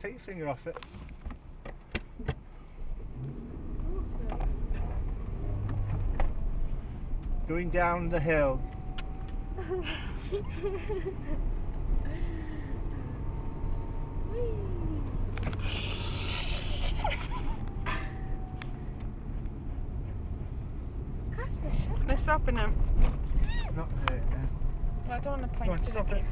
Take your finger off it. Going down the hill. Casper, shut They're stopping him. Not there. I don't want to point Go on, to the stop it.